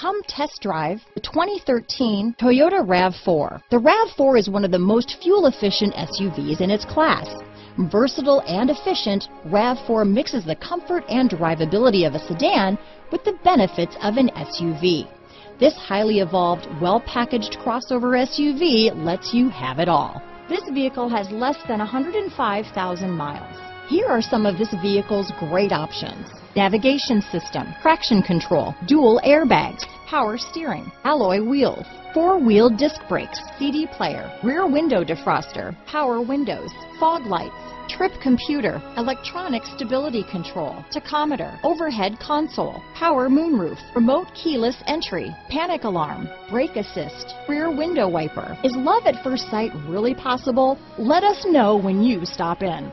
Come test drive the 2013 Toyota RAV4. The RAV4 is one of the most fuel-efficient SUVs in its class. Versatile and efficient, RAV4 mixes the comfort and drivability of a sedan with the benefits of an SUV. This highly evolved, well-packaged crossover SUV lets you have it all. This vehicle has less than 105,000 miles. Here are some of this vehicle's great options. Navigation system, traction control, dual airbags, power steering, alloy wheels, four-wheel disc brakes, CD player, rear window defroster, power windows, fog lights, trip computer, electronic stability control, tachometer, overhead console, power moonroof, remote keyless entry, panic alarm, brake assist, rear window wiper. Is love at first sight really possible? Let us know when you stop in.